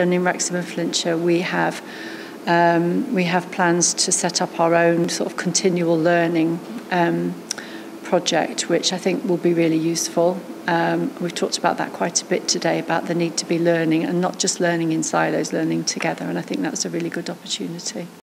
And in Wrexham and Flintshire, we have um, we have plans to set up our own sort of continual learning um, project, which I think will be really useful. Um, we've talked about that quite a bit today about the need to be learning and not just learning in silos, learning together, and I think that's a really good opportunity.